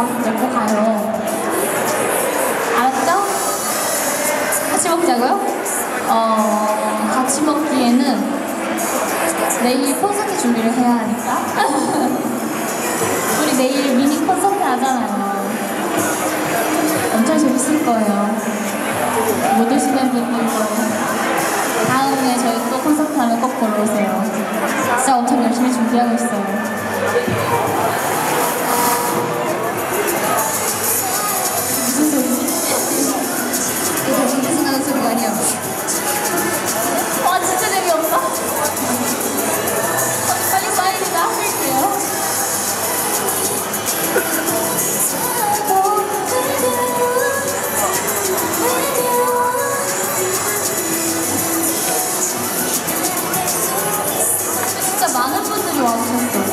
밥을 먹고 가요. 알았죠? 같이 먹자고요? 어, 같이 먹기에는 내일 콘서트 준비를 해야 하니까. 우리 내일 미니 콘서트 하잖아요. 엄청 재밌을 거예요. 못 오시는 분들도. 다음에 저희 또 콘서트 하면 꼭 보러 오세요. 진짜 엄청 열심히 준비하고 있어요. possa,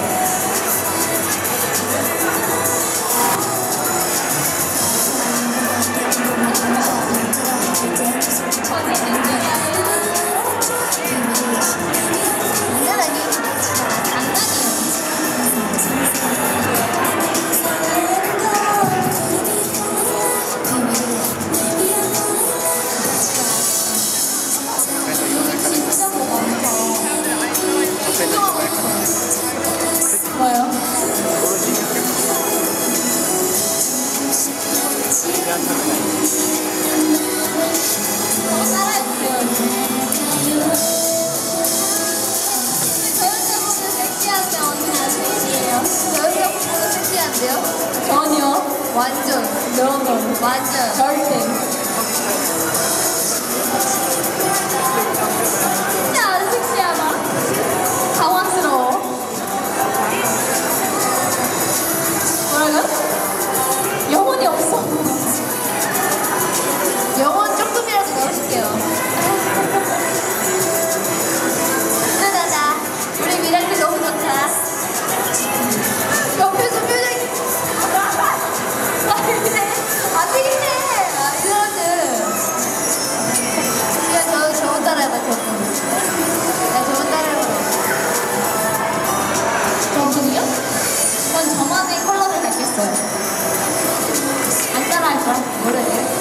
완전, 너무, 완전, 절대. हो रहा है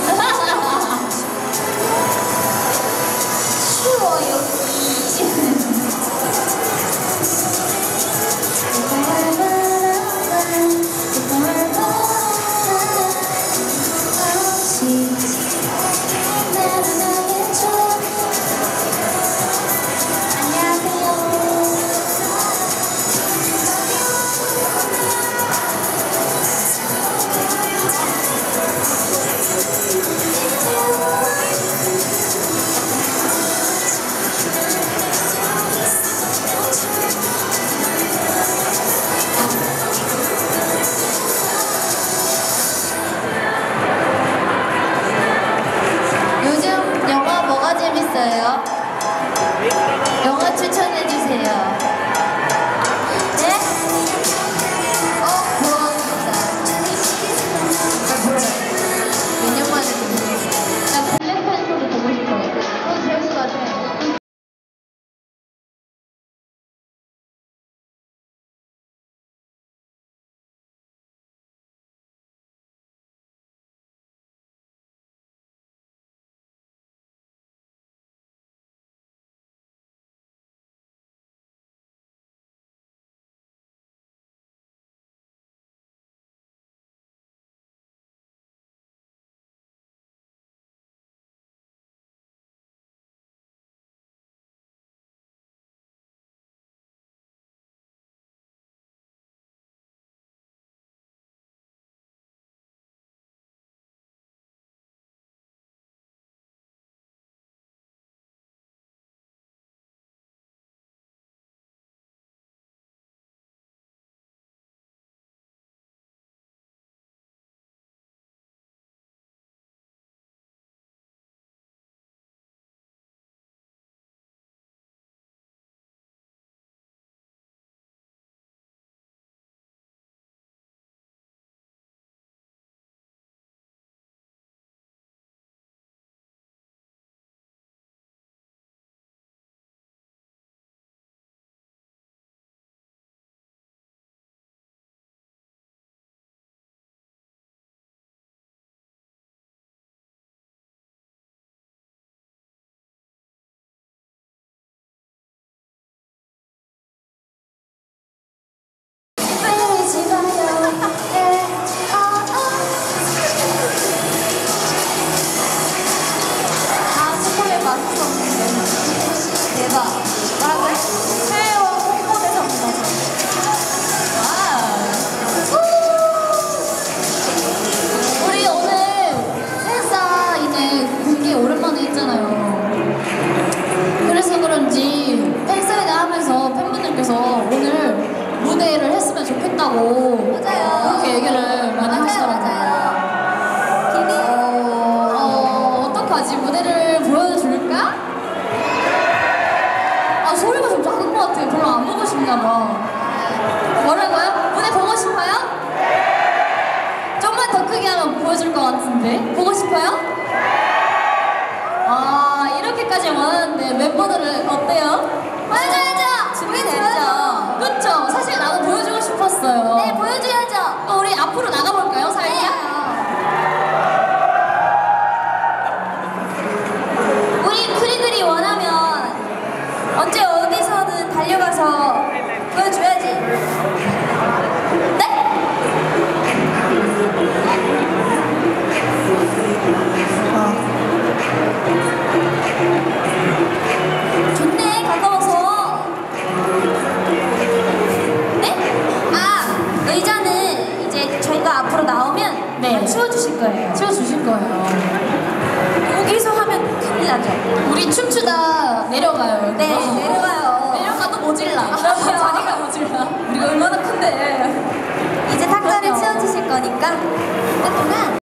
오늘 무대를 했으면 좋겠다고 맞아요. 그렇게 얘기를 많이 맞아요, 하시더라고요. 기린 어, 어, 어떡하지? 무대를 보여줄까? 아 소리가 좀 작은 것 같아요. 별로 안 보고 싶나 봐. 뭐라고요? 무대 보고 싶어요? 좀만 더 크게 하면 보여줄 것 같은데 보고 싶어요? 아 이렇게까지 원하는데 멤버들은 어, 내려가요. 네, 네, 내려가요. 내려가도 모질라. 자리가 모질라. 우리가 얼마나 큰데. 이제 탁자를 치워주실 거니까 네, 그동안